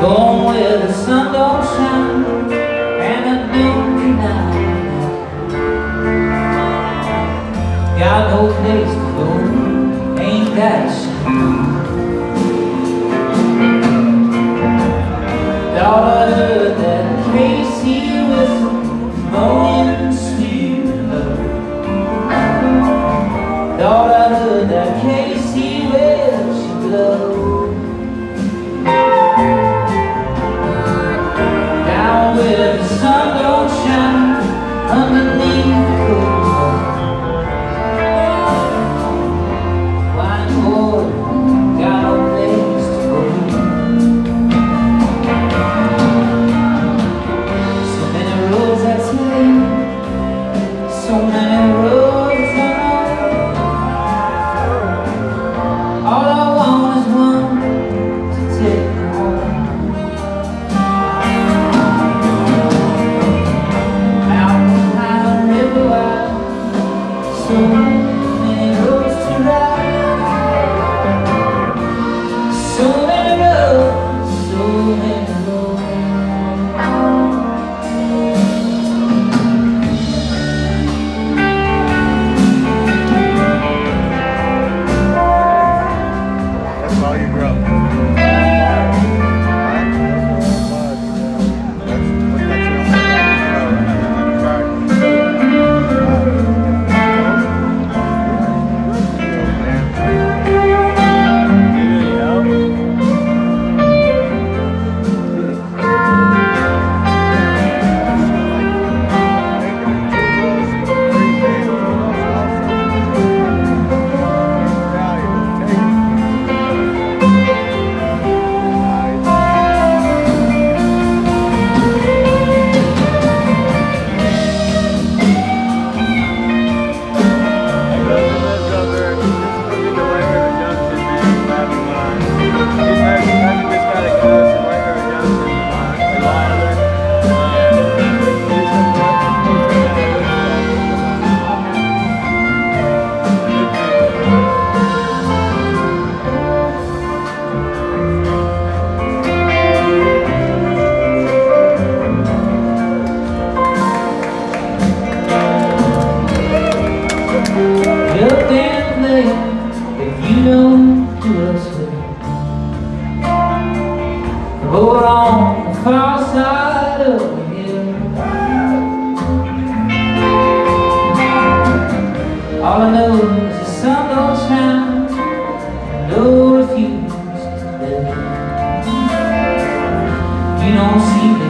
Going where the sun don't shine And the noon tonight Got no place to go Ain't that a Thought I heard that Casey whistle Moaning Thought I heard that if you don't do us well. Over on the far side of the hill. All I know is the sun don't shine, no refuse to live. You don't seem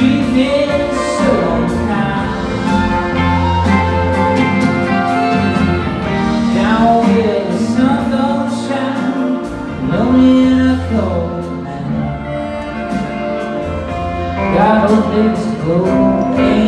a. Got no place to go,